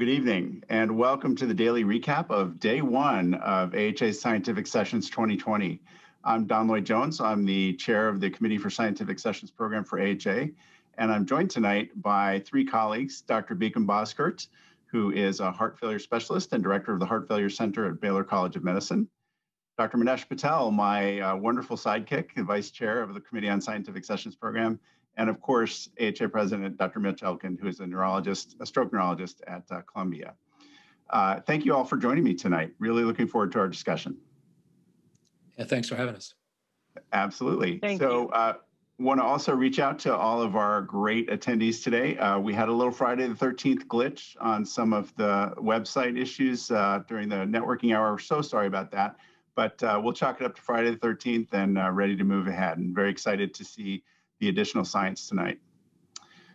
good evening and welcome to the daily recap of day one of AHA's Scientific Sessions 2020. I'm Don Lloyd Jones. I'm the chair of the Committee for Scientific Sessions program for AHA, and I'm joined tonight by three colleagues, Dr. Biykem Bozkurt, who is a heart failure specialist and director of the Heart Failure Center at Baylor College of Medicine, Dr. Manesh Patel, my uh, wonderful sidekick, the vice chair of the Committee on Scientific Sessions program, and of course, AHA President Dr. Mitch Elkind, who is a neurologist, a stroke neurologist at uh, Columbia. Uh, thank you all for joining me tonight. Really looking forward to our discussion. Yeah, thanks for having us. Absolutely. Thank so, you. Uh, want to also reach out to all of our great attendees today. Uh, we had a little Friday the 13th glitch on some of the website issues uh, during the networking hour. We're so sorry about that, but uh, we'll chalk it up to Friday the 13th and uh, ready to move ahead and very excited to see the additional science tonight.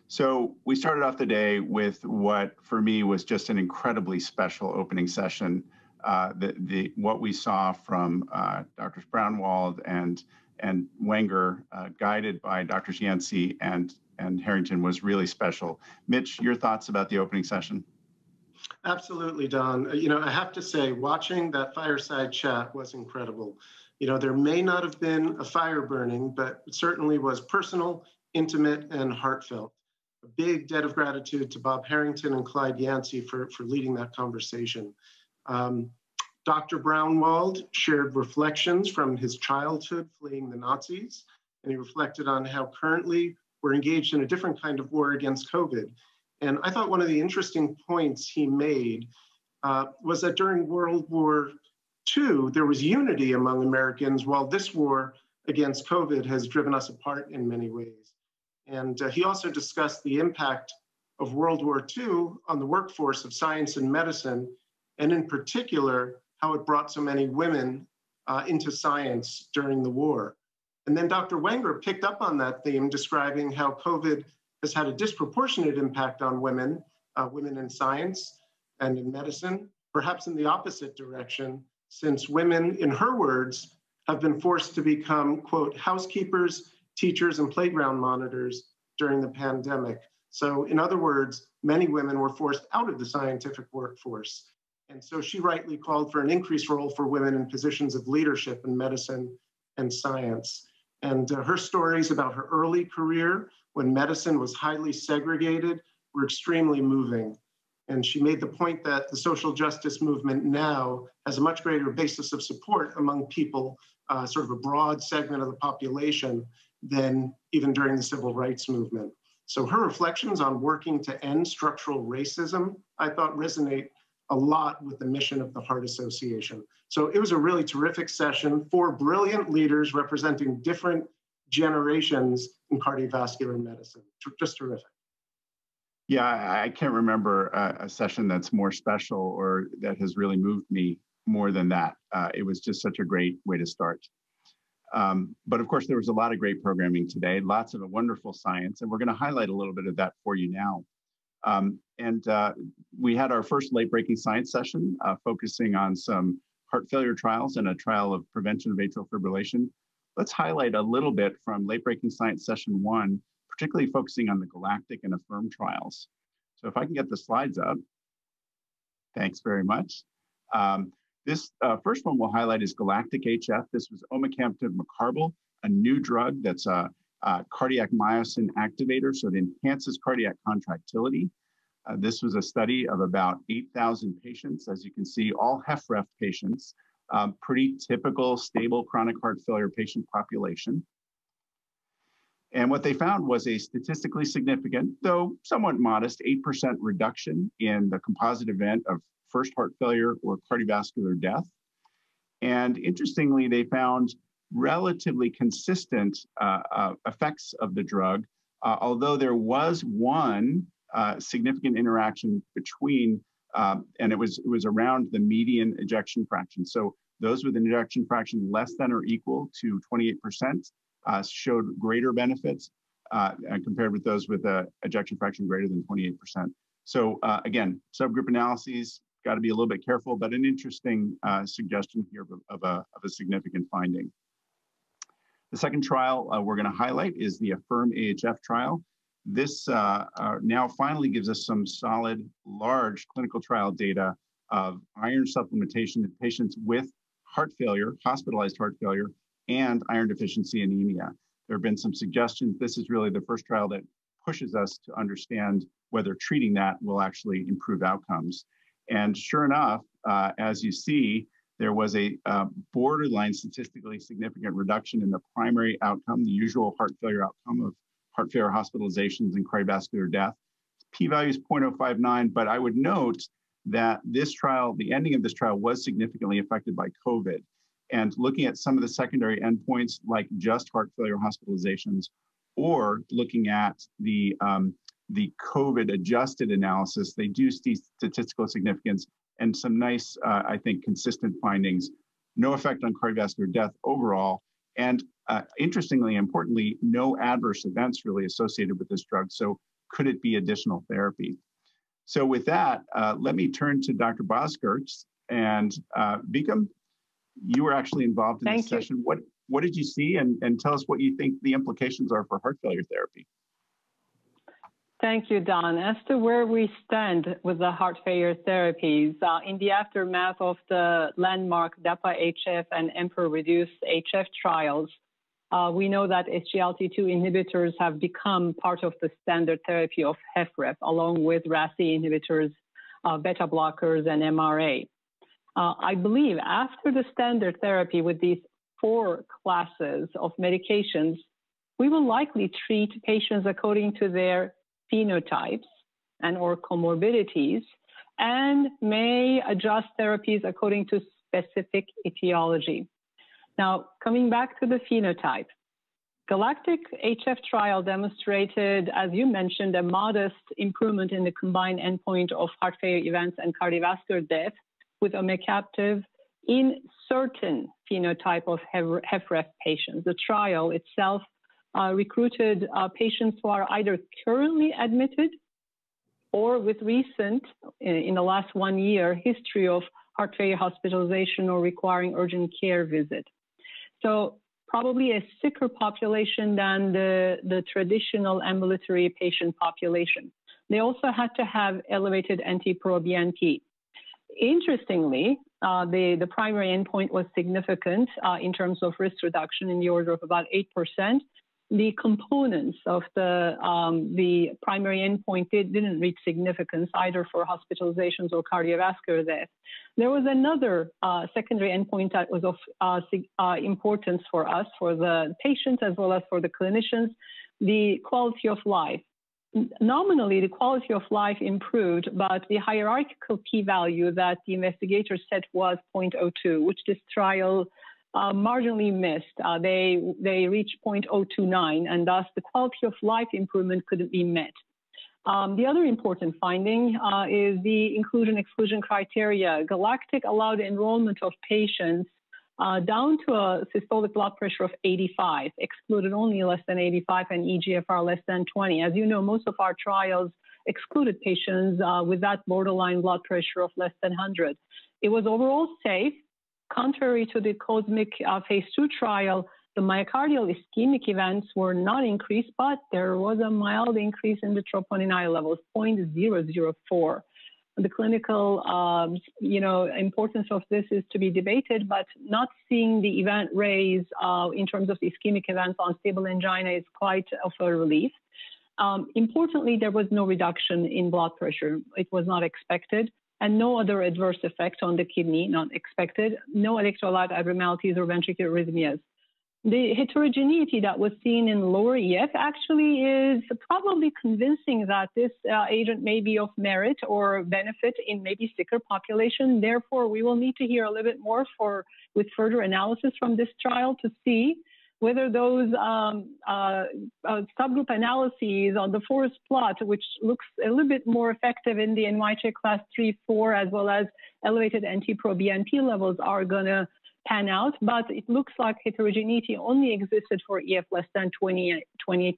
So we started off the day with what for me was just an incredibly special opening session. Uh, the, the, what we saw from uh, Drs. Braunwald and, and Wenger, uh, guided by Drs. Yancey and, and Harrington was really special. Mitch, your thoughts about the opening session? Absolutely, Don. You know, I have to say, watching that fireside chat was incredible. You know, there may not have been a fire burning, but it certainly was personal, intimate, and heartfelt. A big debt of gratitude to Bob Harrington and Clyde Yancey for, for leading that conversation. Um, Dr. Braunwald shared reflections from his childhood fleeing the Nazis, and he reflected on how currently we're engaged in a different kind of war against COVID. And I thought one of the interesting points he made uh, was that during World War Two, there was unity among Americans, while this war against COVID has driven us apart in many ways. And uh, he also discussed the impact of World War II on the workforce of science and medicine, and in particular, how it brought so many women uh, into science during the war. And then Dr. Wenger picked up on that theme, describing how COVID has had a disproportionate impact on women, uh, women in science and in medicine, perhaps in the opposite direction, since women, in her words, have been forced to become, quote, housekeepers, teachers, and playground monitors during the pandemic. So, in other words, many women were forced out of the scientific workforce. And so she rightly called for an increased role for women in positions of leadership in medicine and science. And uh, her stories about her early career when medicine was highly segregated were extremely moving. And she made the point that the social justice movement now has a much greater basis of support among people, uh, sort of a broad segment of the population, than even during the civil rights movement. So her reflections on working to end structural racism, I thought resonate a lot with the mission of the Heart Association. So it was a really terrific session, four brilliant leaders representing different generations in cardiovascular medicine. Just terrific. Yeah, I can't remember a, a, session that's more special or that has really moved me more than that. Uh, it was just such a great way to start. Um, but of course, there was a lot of great programming today, lots of wonderful science, and we're going to highlight a little bit of that for you now. Um, and uh, we had our first late breaking science session uh, focusing on some heart failure trials and a trial of prevention of atrial fibrillation. Let's highlight a little bit from late breaking science session one particularly focusing on the galactic and affirm trials. So if I can get the slides up, thanks very much. Um, this uh, first one we'll highlight is galactic HF. This was omecamtiv mecarbil, a new drug that's a, a cardiac myosin activator, so it enhances cardiac contractility. Uh, this was a study of about 8,000 patients. As you can see, all HFrEF patients, um, pretty typical stable chronic heart failure patient population. And what they found was a statistically significant, though somewhat modest, 8% reduction in the composite event of first heart failure or cardiovascular death. And interestingly, they found relatively consistent uh, uh, effects of the drug, uh, although there was one uh, significant interaction between, um, and it was, it was around the median ejection fraction. So those with an ejection fraction less than or equal to 28% uh, showed greater benefits uh, compared with those with a ejection fraction greater than 28%. So uh, again, subgroup analyses, got to be a little bit careful, but an interesting uh, suggestion here of a, of a, of a, significant finding. The second trial uh, we're going to highlight is the AFFIRM AHF trial. this uh, now finally gives us some solid, large clinical trial data of iron supplementation in patients with heart failure, hospitalized heart failure, and iron deficiency anemia. There have been some suggestions. This is really the first trial that pushes us to understand whether treating that will actually improve outcomes. And sure enough, uh, as you see, there was a uh, borderline statistically significant reduction in the primary outcome, the usual heart failure outcome of heart failure hospitalizations and cardiovascular death. P-value is 0.059, but I would note that this trial, the ending of this trial was significantly affected by COVID. And looking at some of the secondary endpoints, like just heart failure hospitalizations, or looking at the um, the COVID adjusted analysis, they do see statistical significance and some nice, uh, I think, consistent findings. No effect on cardiovascular death overall, and uh, interestingly, importantly, no adverse events really associated with this drug. So, could it be additional therapy? So, with that, uh, let me turn to Dr. Bozkurts and uh. You were actually involved in Thank this you. session. What what did you see, and, and tell us what you think the implications are for heart failure therapy? Thank you, Don. As to where we stand with the heart failure therapies, uh, in the aftermath of the landmark DAPA-HF and EMPEROR-Reduced HF trials, uh, we know that SGLT2 inhibitors have become part of the standard therapy of HFrEF, along with RASI inhibitors, uh, beta blockers, and MRA. Uh, I believe after the standard therapy with these four classes of medications, we will likely treat patients according to their phenotypes and or comorbidities and may adjust therapies according to specific etiology. Now, coming back to the phenotype, Galactic HF trial demonstrated, as you mentioned, a modest improvement in the combined endpoint of heart failure events and cardiovascular death with omecamtiv in certain phenotype of HFrEF patients. The trial itself uh, recruited uh, patients who are either currently admitted or with recent, in, in the last one year, history of heart failure hospitalization or requiring urgent care visit. So probably a sicker population than the, the traditional ambulatory patient population. They also had to have elevated NT-proBNP. Interestingly, uh, the, the primary endpoint was significant uh, in terms of risk reduction in the order of about 8%. The components of the, um, the primary endpoint did, didn't reach significance either for hospitalizations or cardiovascular death. There was another uh, secondary endpoint that was of uh, uh, importance for us, for the patients as well as for the clinicians, the quality of life nominally the quality of life improved, but the hierarchical p-value that the investigators set was 0.02, which this trial uh, marginally missed. Uh, they they reached 0.029, and thus the quality of life improvement couldn't be met. Um, the other important finding uh, is the inclusion exclusion criteria. Galactic allowed enrollment of patients uh, down to a systolic blood pressure of 85, excluded only less than 85 and EGFR less than 20. As you know, most of our trials excluded patients uh, with that borderline blood pressure of less than 100. It was overall safe. Contrary to the COSMIC uh, phase two trial, the myocardial ischemic events were not increased, but there was a mild increase in the troponin I levels, 0.004 the clinical, um, you know, importance of this is to be debated, but not seeing the event raise uh, in terms of ischemic events on stable angina is quite of a relief. Um, importantly, there was no reduction in blood pressure. It was not expected, and no other adverse effect on the kidney, not expected. No electrolyte abnormalities or ventricular arrhythmias the heterogeneity that was seen in lower EF actually is probably convincing that this uh, agent may be of merit or benefit in maybe sicker population. Therefore, we will need to hear a little bit more for with further analysis from this trial to see whether those um, uh, uh, subgroup analyses on the forest plot, which looks a little bit more effective in the NYHA class 3, 4, as well as elevated NT-proBNP levels, are going to pan out, but it looks like heterogeneity only existed for EF less than 20, 28%.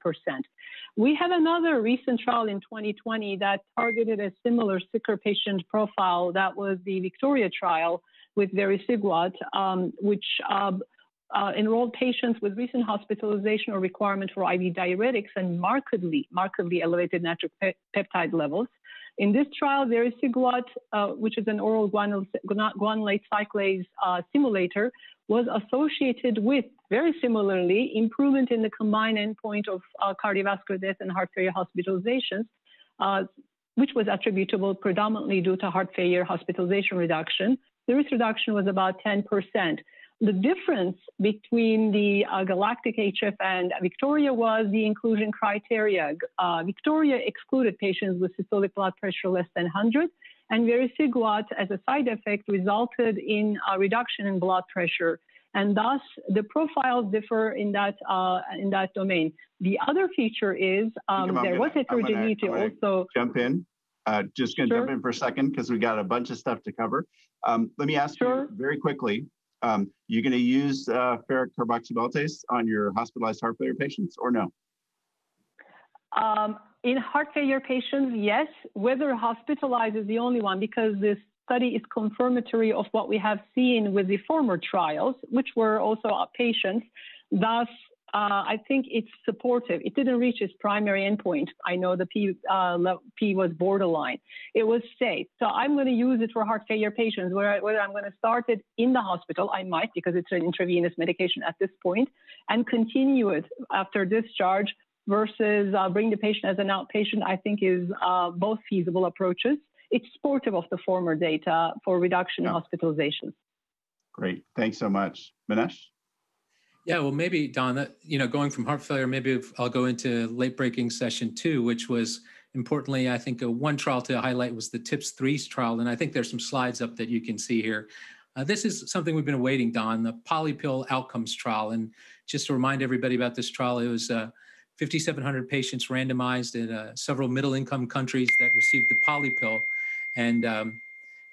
We had another recent trial in 2020 that targeted a similar sicker patient profile. That was the Victoria trial with vericiguat, um, which uh, uh, enrolled patients with recent hospitalization or requirement for IV diuretics and markedly, markedly elevated natriuretic pe peptide levels. In this trial, vericiguat, uh, which is an oral guanylate cyclase uh, stimulator, was associated with, very similarly, improvement in the combined endpoint of uh, cardiovascular death and heart failure hospitalizations, uh, which was attributable predominantly due to heart failure hospitalization reduction. The risk reduction was about 10%. The difference between the uh, Galactic HF and Victoria was the inclusion criteria. Uh, Victoria excluded patients with systolic blood pressure less than 100, and vericiguat, as a side effect, resulted in a reduction in blood pressure. And thus, the profiles differ in that uh, in that domain. The other feature is um, there gonna, was heterogeneity also. Jump in. Uh, just going to sure. jump in for a second because we got a bunch of stuff to cover. Um, let me ask sure. you very quickly um, you going to use uh, ferric carboxymaltose on your hospitalized heart failure patients or no? Um, in heart failure patients, yes. Whether hospitalized is the only one because this study is confirmatory of what we have seen with the former trials, which were also patients. Thus, uh, I think it's supportive. It didn't reach its primary endpoint. I know the P, uh, P was borderline. It was safe. So I'm going to use it for heart failure patients. Where, whether I'm going to start it in the hospital, I might because it's an intravenous medication at this point, and continue it after discharge versus uh, bring the patient as an outpatient, I think is uh, both feasible approaches. It's supportive of the former data for reduction in hospitalizations. Great. Thanks so much. Manesh? Yeah, well, maybe Don, that, you know, going from heart failure, maybe I'll go into late breaking session two, which was importantly, I think one trial to highlight was the TIPS 3 trial. And I think there's some slides up that you can see here. Uh, this is something we've been awaiting, Don, the polypill outcomes trial. And just to remind everybody about this trial, it was uh, 5,700 patients randomized in uh, several middle income countries that received the polypill. And um,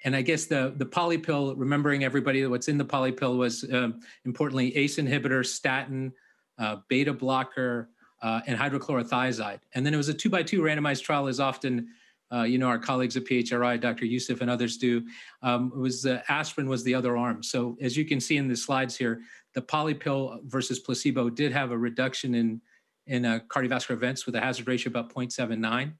and I guess the the polypill, remembering everybody what's in the polypill was um, importantly ACE inhibitor, statin, uh, beta blocker, uh, and hydrochlorothiazide. And then it was a two by two randomized trial, as often uh, you know our colleagues at PHRI, Dr. Yusuf and others do. Um, it was uh, aspirin was the other arm. So as you can see in the slides here, the polypill versus placebo did have a reduction in in uh, cardiovascular events with a hazard ratio about 0.79.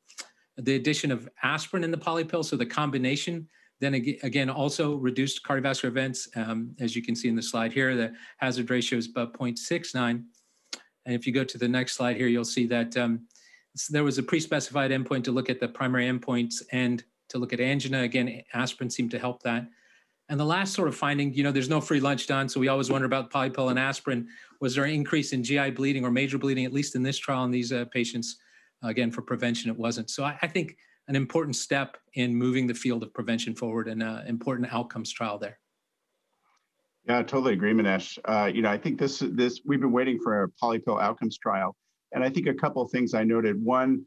The addition of aspirin in the polypill, so the combination then again, also reduced cardiovascular events. Um, as you can see in the slide here, the hazard ratio is about 0.69. And if you go to the next slide here, you'll see that um, there was a pre-specified endpoint to look at the primary endpoints and to look at angina. Again, aspirin seemed to help that. And the last sort of finding, you know, there's no free lunch done, so we always wonder about polypill and aspirin. Was there an increase in GI bleeding or major bleeding, at least in this trial in these uh, patients? Again, for prevention, it wasn't. So I, I think an important step in moving the field of prevention forward and an important outcomes trial there. Yeah, I totally agree, Manesh. Uh, you know, I think this this we've been waiting for a polypill outcomes trial, and I think a couple of things I noted. One,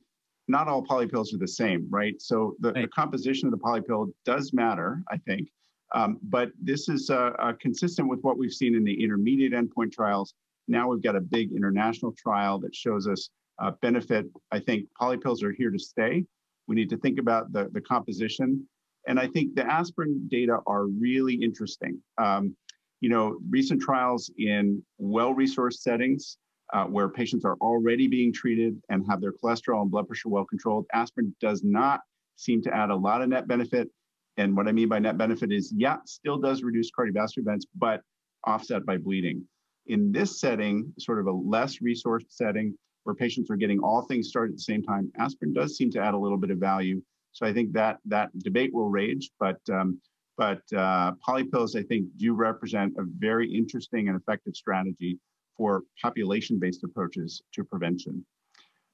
not all polypills are the same, right? So the, right. the composition of the polypill does matter, I think, um, but this is uh, uh, consistent with what we've seen in the intermediate endpoint trials. Now we've got a big international trial that shows us uh, benefit. I think polypills are here to stay. We need to think about the, the composition. And I think the aspirin data are really interesting. Um, you know, recent trials in well-resourced settings uh, where patients are already being treated and have their cholesterol and blood pressure well controlled, aspirin does not seem to add a lot of net benefit. And what I mean by net benefit is, yeah, still does reduce cardiovascular events, but offset by bleeding. In this setting, sort of a less resourced setting, where patients are getting all things started at the same time, aspirin does seem to add a little bit of value. So I think that that debate will rage, but um, but uh, polypills I think do represent a very interesting and effective strategy for population-based approaches to prevention.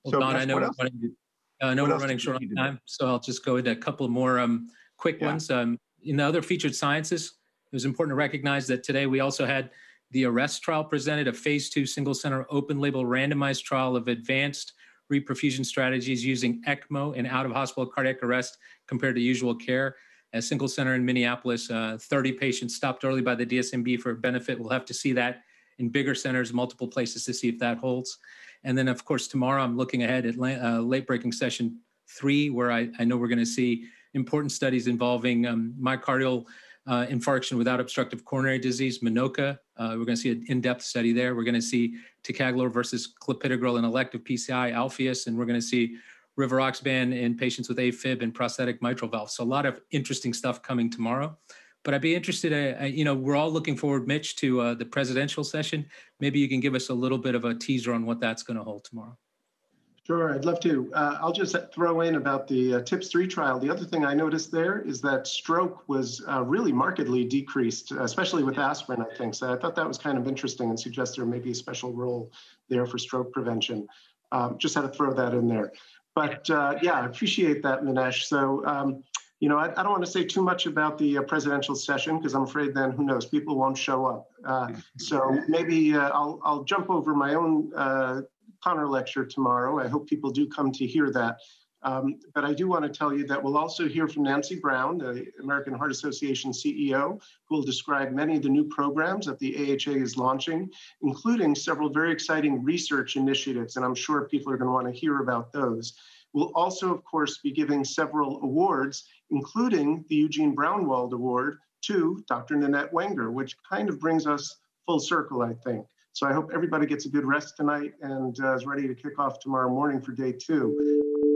Well, so Don, I know, we're running, uh, I know we're running short on time, so I'll just go into a couple more um, quick yeah. ones. Um, in the other featured sciences, it was important to recognize that today we also had the ARREST trial presented a phase two single center open label randomized trial of advanced reperfusion strategies using ECMO and out of hospital cardiac arrest compared to usual care. A single center in Minneapolis, uh, 30 patients stopped early by the DSMB for benefit. We'll have to see that in bigger centers, multiple places to see if that holds. And then, of course, tomorrow I'm looking ahead at uh, late breaking session three, where I, I know we're going to see important studies involving um, myocardial uh, infarction without obstructive coronary disease, MINOCA, Uh, we're going to see an in-depth study there. We're going to see ticagrelor versus clopidogrel in elective PCI Alpheus, and we're going to see rivaroxaban in patients with AFib and prosthetic mitral valve. So a lot of interesting stuff coming tomorrow. But I'd be interested, uh, uh, you know, we're all looking forward, Mitch, to uh, the presidential session. Maybe you can give us a little bit of a teaser on what that's going to hold tomorrow. Sure, I'd love to. Uh, I'll just throw in about the uh, TIPS 3 trial. The other thing I noticed there is that stroke was uh, really markedly decreased, especially with aspirin, I think. So I thought that was kind of interesting and suggests there may be a special role there for stroke prevention. Um, just had to throw that in there. But uh, yeah, I appreciate that, Manesh. So, um, you know, I, I, don't want to say too much about the uh, presidential session because I'm afraid then who knows, people won't show up. Uh, so maybe I'll, I'll jump over my own Conner lecture tomorrow. I hope people do come to hear that. Um, but I do want to tell you that we'll also hear from Nancy Brown, the American Heart Association CEO, who will describe many of the new programs that the AHA is launching, including several very exciting research initiatives. And I'm sure people are going to want to hear about those. We'll also, of course, be giving several awards, including the Eugene Braunwald Award to Dr. Nanette Wenger, which kind of brings us full circle, I think. So I hope everybody gets a good rest tonight and uh, is ready to kick off tomorrow morning for day two.